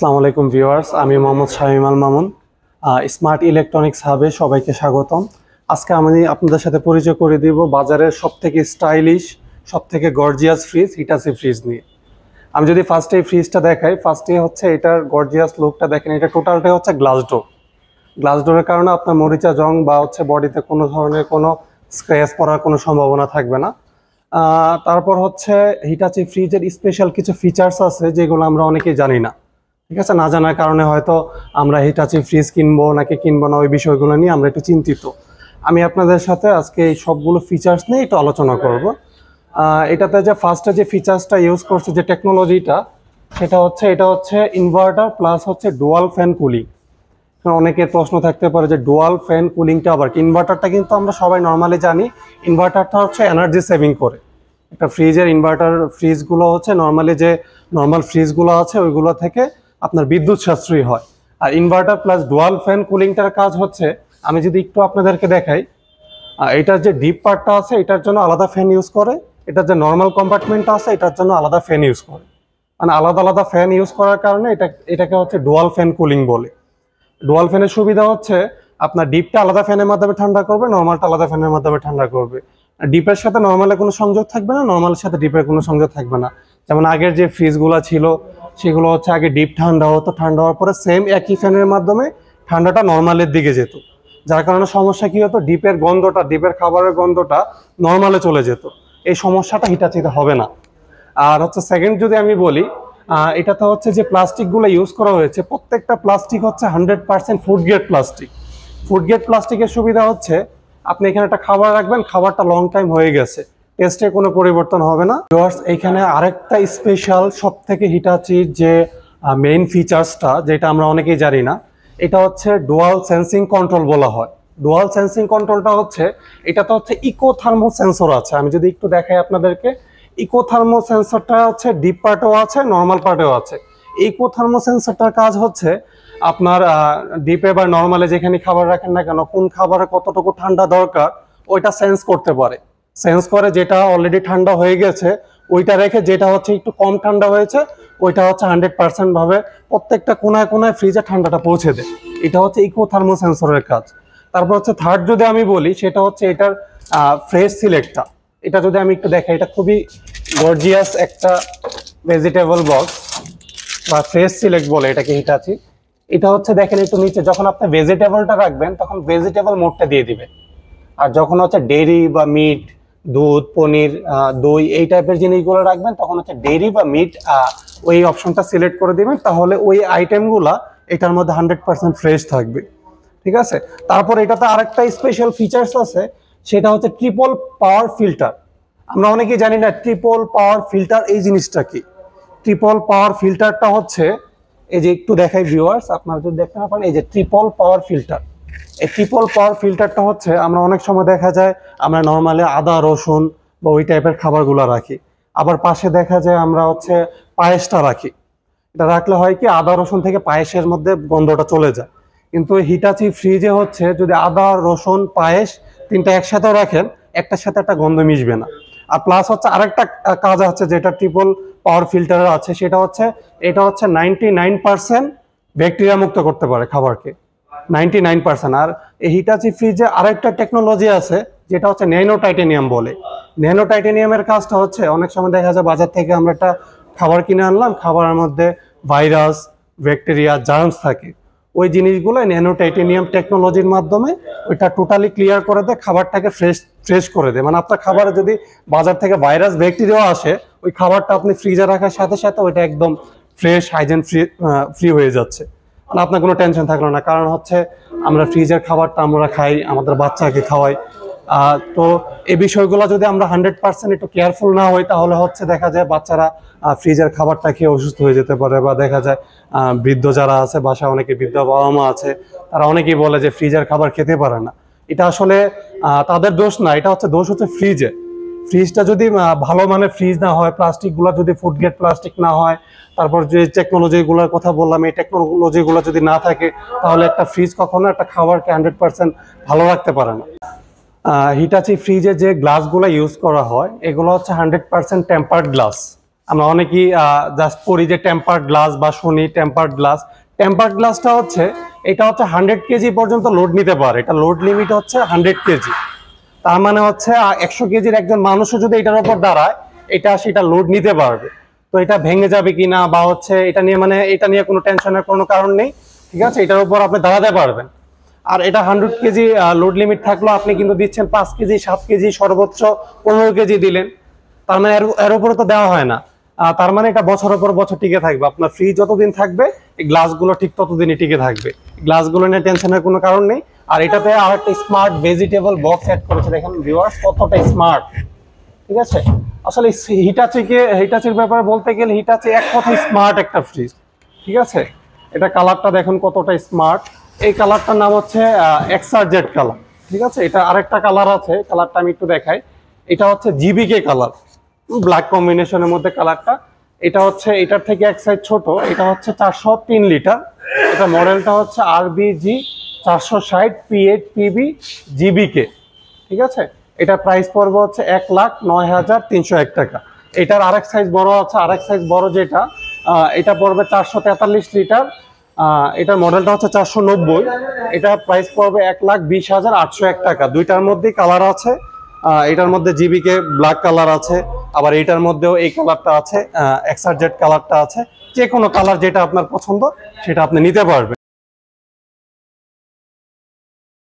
আসসালামু আলাইকুম ভিউয়ার্স, আমি মোহাম্মদ শাহিম আল মামুন স্মার্ট ইলেকট্রনিক্স হাবে সবাইকে স্বাগতম। আজকে আমি আপনাদের সাথে পরিচয় করে দিব বাজারের সব থেকে স্টাইলিশ সব থেকে গর্জিয়াস ফ্রিজ হিটাসি ফ্রিজ নিয়ে। আমি যদি ফার্স্টে এই ফ্রিজটা দেখাই ফার্স্টে হচ্ছে এটার গর্জিয়াস লুকটা দেখেন, এটা টোটালটাই হচ্ছে গ্লাস ডোর গ্লাস ডোরের কারণে আপনার মরিচা জং বা হচ্ছে বডিতে কোনো ধরনের কোনো স্ক্র্যাচ পড়ার কোনো সম্ভাবনা থাকবে না। তারপর হচ্ছে হিটাচি ফ্রিজের স্পেশাল কিছু ফিচার্স আছে যেগুলো আমরা অনেকেই জানি না। ঠিক আছে? না জানার কারণে হয়তো আমরা হিটাচি ফ্রিজ কিনবো নাকি কিনবো না, ওই বিষয়গুলো নিয়ে আমরা একটু চিন্তিত। আমি আপনাদের সাথে আজকে এই সবগুলো ফিচার্স নিয়ে একটু আলোচনা করব। এটাতে যে ফার্স্টে যে ফিচার্সটা ইউজ করছে, যে টেকনোলজিটা সেটা হচ্ছে, এটা হচ্ছে ইনভার্টার প্লাস হচ্ছে ডুয়াল ফ্যান কুলিং অনেকের প্রশ্ন থাকতে পারে যে ডুয়াল ফ্যান কুলিংটা আবার ইনভার্টারটা কিন্তু আমরা সবাই নর্মালি জানি ইনভার্টারটা হচ্ছে এনার্জি সেভিং করে। একটা ফ্রিজের ইনভার্টার ফ্রিজগুলো হচ্ছে নর্মালি যে নর্মাল ফ্রিজগুলো আছে, ওইগুলো থেকে আপনার বিদ্যুৎ সাশ্রয়ী হয়। আর ইনভার্টার প্লাস ডুয়াল ফ্যান কুলিংটার কাজ হচ্ছে, আমি যদি একটু আপনাদেরকে দেখাই এটার যে ডিপ পার্টটা আছে, এটার জন্য আলাদা ফ্যান ইউজ করে, এটার যে নর্মাল কম্পার্টমেন্টটা আছে, এটার জন্য আলাদা ফ্যান ইউজ করে। মানে আলাদা আলাদা ফ্যান ইউজ করার কারণে এটা, এটাকে হচ্ছে ডুয়াল ফ্যান কুলিং বলে। ডুয়াল ফ্যানের সুবিধা হচ্ছে, আপনার ডিপটা আলাদা ফ্যানের মাধ্যমে ঠান্ডা করবে নর্মালটা আলাদা ফ্যানের মাধ্যমে ঠান্ডা করবে। ডিপের সাথে নর্মালের কোনো সংযোগ থাকবে না নর্মালের সাথে ডিপের কোনো সংযোগ থাকবে না। যেমন আগের যে ফ্রিজগুলো ছিল সেগুলো হচ্ছে আগে ডিপ ঠান্ডা হতো, ঠান্ডা হওয়ার পরে সেম একই ফ্যানের মাধ্যমে ঠান্ডাটা নর্মালের দিকে যেত। যার কারণে সমস্যা কি হতো? ডিপের গন্ধটা ডিপের খাবারের গন্ধটা নর্মালে চলে যেত। এই সমস্যাটা হিটাচিতে হবে না। আর হচ্ছে সেকেন্ড যদি আমি বলি এটাতে হচ্ছে যে প্লাস্টিকগুলো ইউজ করা হয়েছে, প্রত্যেকটা প্লাস্টিক হচ্ছে hundred percent food grade plastic food grade প্লাস্টিকের সুবিধা হচ্ছে, আপনি এখানে একটা খাবার রাখবেন, খাবারটা লং টাইম হয়ে গেছে। টেস্টে কোনো পরিবর্তন হবে না। এইখানে আরেকটা স্পেশাল সব থেকে হিটাচির যে মেইন ফিচার্সটা যেটা আমরা অনেকেই জানি না, এটা হচ্ছে ডুয়াল সেন্সিং কন্ট্রোল বলা হয়। ডুয়াল সেন্সিং কন্ট্রোলটা হচ্ছে এটা তো হচ্ছে ইকো থার্মো সেন্সর আছে। আমি যদি একটু দেখাই আপনাদেরকে ইকো থার্মো সেন্সরটা হচ্ছে ডিপ পার্টেও আছে নর্মাল পার্টেও আছে। ইকো থার্মো সেন্সরটার কাজ হচ্ছে, আপনার ডিপে বা নর্মালে যেখানে খাবার রাখেন না কেন, কোন খাবারে কতটুকু ঠান্ডা দরকার, ওইটা সেন্স করতে পারে। সেন্স করে যেটা অলরেডি ঠান্ডা হয়ে গেছে, ওইটা রেখে যেটা হচ্ছে একটু কম ঠান্ডা হয়েছে, ওইটা হচ্ছে হান্ড্রেড পার্সেন্ট ভাবে প্রত্যেকটা কোনায় কোনায় ফ্রিজে ঠান্ডাটা পৌঁছে দেয়। এটা হচ্ছে ইকো থার্মো সেন্সরের কাজ। তারপর হচ্ছে থার্ড যদি আমি বলি, সেটা হচ্ছে এটার ফ্রেশ সিলেক্টটা এটা যদি আমি একটু দেখাই, এটা খুবই গর্জিয়াস একটা ভেজিটেবল বক্স বা ফ্রেশ সিলেক্ট বলে এটাকে হিটাচি এটা হচ্ছে দেখেন একটু নিচে, যখন আপনি ভেজিটেবলটা রাখবেন, তখন ভেজিটেবল মোডটা দিয়ে দিবেন আর যখন হচ্ছে ডেরি বা মিট দুধ, পনির দই এই টাইপের জিনিসগুলো রাখবেন, তখন হচ্ছে ডেরি বা মিট ওই অপশনটা সিলেক্ট করে দিবেন, তাহলে ওই আইটেমগুলা এটার মধ্যে হান্ড্রেড পার্সেন্ট ফ্রেশ থাকবে। ঠিক আছে? তারপর এটাতে আরেকটা স্পেশাল ফিচার্স আছে, সেটা হচ্ছে ট্রিপল পাওয়ার ফিল্টার আমরা অনেকেই জানি না ট্রিপল পাওয়ার ফিল্টার এই জিনিসটা কি? ট্রিপল পাওয়ার ফিল্টারটা হচ্ছে, এই যে একটু দেখাই ভিউয়ার্স আপনারা যদি দেখতে না পারেন এই যে ট্রিপল পাওয়ার ফিল্টার এই ট্রিপল পাওয়ার ফিল্টারটা হচ্ছে, আমরা অনেক সময় দেখা যায় আমরা নর্মালি আদা, রসুন বা ওই টাইপের খাবারগুলো রাখি। আবার পাশে দেখা যায় আমরা হচ্ছে পায়েসটা রাখি। এটা রাখলে হয় কি, আদা, রসুন থেকে পায়েসের মধ্যে গন্ধটা চলে যায়। কিন্তু হিটাচি ফ্রিজে হচ্ছে যদি আদা, রসুন, পায়েস তিনটা একসাথেও রাখেন, একটার সাথে একটা গন্ধ মিশবে না। আর প্লাস হচ্ছে আরেকটা কাজ আছে যেটা ট্রিপল পাওয়ার ফিল্টার আছে, সেটা হচ্ছে, এটা হচ্ছে নাইনটি নাইন পার্সেন্ট ব্যাকটেরিয়া মুক্ত করতে পারে খাবারকে। Ninety nine percent. আর এই হিটাচি ফ্রিজে আরেকটা টেকনোলজি আছে, যেটা হচ্ছে ন্যানো টাইটেনিয়াম বলে। ন্যানো টাইটেনিয়ামের কাজটা হচ্ছে, অনেক সময় দেখা যায় বাজার থেকে আমরা একটা খাবার কিনে আনলাম, খাবারের মধ্যে ভাইরাস, ব্যাকটেরিয়া জার্মস থাকে। ওই জিনিসগুলো ন্যানো টাইটেনিয়াম টেকনোলজির মাধ্যমে ওইটা টোটালি ক্লিয়ার করে দেয়, খাবারটাকে ফ্রেশ ফ্রেশ করে দেয়। মানে আপনার খাবারে যদি বাজার থেকে ভাইরাস ব্যাকটেরিয়া আসে, ওই খাবারটা আপনি ফ্রিজে রাখার সাথে সাথে ওইটা একদম ফ্রেশ হাইজেন ফ্রি ফ্রি হয়ে যাচ্ছে। মানে আপনার কোনো টেনশন থাকল না। কারণ হচ্ছে আমরা ফ্রিজের খাবারটা আমরা খাই, আমাদের বাচ্চাকে খাওয়াই। তো এই বিষয়গুলো যদি আমরা হান্ড্রেড পার্সেন্ট একটু কেয়ারফুল না হই, তাহলে হচ্ছে দেখা যায় বাচ্চারা ফ্রিজের খাবারটা খেয়ে অসুস্থ হয়ে যেতে পারে বা দেখা যায় বৃদ্ধ যারা আছে, বাসায় অনেকে বৃদ্ধ বাবা মা আছে, তারা অনেকেই বলে যে ফ্রিজের খাবার খেতে পারে না। এটা আসলে তাদের দোষ না, এটা হচ্ছে দোষ হচ্ছে ফ্রিজে ফ্রিজটা যদি ভালো মানের ফ্রিজ না হয়, প্লাস্টিকগুলো যদি ফুড গ্রেড প্লাস্টিক না হয়, তারপর যে টেকনোলজিগুলোর কথা বললাম, এই টেকনোলজিগুলো যদি না থাকে, তাহলে একটা ফ্রিজ কখনো একটা খাবারকে হান্ড্রেড পার্সেন্ট ভালো রাখতে পারে না। হিটাচি ফ্রিজে যে গ্লাসগুলো ইউজ করা হয়, এগুলো হচ্ছে হান্ড্রেড পার্সেন্ট টেম্পার্ড গ্লাস আমরা অনেকেই জাস্ট পড়ি যে টেম্পার্ড গ্লাস বা শুনি টেম্পার্ড গ্লাস টেম্পার্ড গ্লাসটা হচ্ছে, এটা হচ্ছে হান্ড্রেড কেজি পর্যন্ত লোড নিতে পারে। এটা লোড লিমিট হচ্ছে হান্ড্রেড কেজি। তার মানে হচ্ছে একশো কেজির একজন মানুষও যদি এটার উপর দাঁড়ায়, এটা সেটা লোড নিতে পারবে। তো এটা ভেঙে যাবে কি না বা হচ্ছে এটা নিয়ে মানে এটা নিয়ে কোনো টেনশনের কোনো কারণ নেই, ঠিক আছে? এটার উপর আপনি দাঁড়াতে পারবেন। আর এটা হান্ড্রেড কেজি লোড লিমিট থাকলেও আপনি কিন্তু দিচ্ছেন পাঁচ কেজি, সাত কেজি, সর্বোচ্চ পনেরো কেজি দিলেন। তার মানে এর এর উপরে তো দেওয়া হয় না। তার মানে এটা বছরের পর বছর টিকে থাকবে। আপনার ফ্রি যতদিন থাকবে, এই গ্লাসগুলো ঠিক ততদিনই টিকে থাকবে। গ্লাসগুলো নিয়ে টেনশনের কোনো কারণ নেই। আর এটাতে আর একটা স্মার্ট ভেজিটেবল বক্স অ্যাড করেছে, দেখেন ভিউয়ার্স কতটা স্মার্ট ঠিক আছে? আসলে হিটাচিকে হিটাচির ব্যাপারে বলতে গেলে হিটাচি এক কথা স্মার্ট একটা ফ্রিজ ঠিক আছে? এটা কালারটা দেখুন কতটা স্মার্ট এই কালারটার নাম হচ্ছে এক্সার জেড কালার ঠিক আছে? এটা আরেকটা কালার আছে কালারটা আমি একটু দেখাই। এটা হচ্ছে জিবিকে কালার ব্ল্যাক কম্বিনেশনের মধ্যে কালারটা এটা হচ্ছে, এটার থেকে এক সাইজ ছোট। এটা হচ্ছে চারশো তিন লিটার। এটা মডেলটা হচ্ছে আরবিজি চারশো ষাট পি এইট পিবি জিবিকে ঠিক আছে? এটা প্রাইস পড়বে হচ্ছে এক লাখ নয় হাজার তিনশো এক টাকা। এটার আরেক সাইজ বড় আছে, আরেক সাইজ বড় যেটা এটা পড়বে চারশো তেতাল্লিশ লিটার এটার মডেলটা হচ্ছে চারশো নব্বই। এটা প্রাইস পড়বে এক লাখ বিশ হাজার আটশো এক টাকা। দুইটার মধ্যেই কালার আছে এটার মধ্যে জিবিকে ব্ল্যাক কালার আছে, আবার এটার মধ্যেও এই কালারটা আছে এক্সার জেড কালারটা আছে। যে কোনো কালার যেটা আপনার পছন্দ, সেটা আপনি নিতে পারবেন।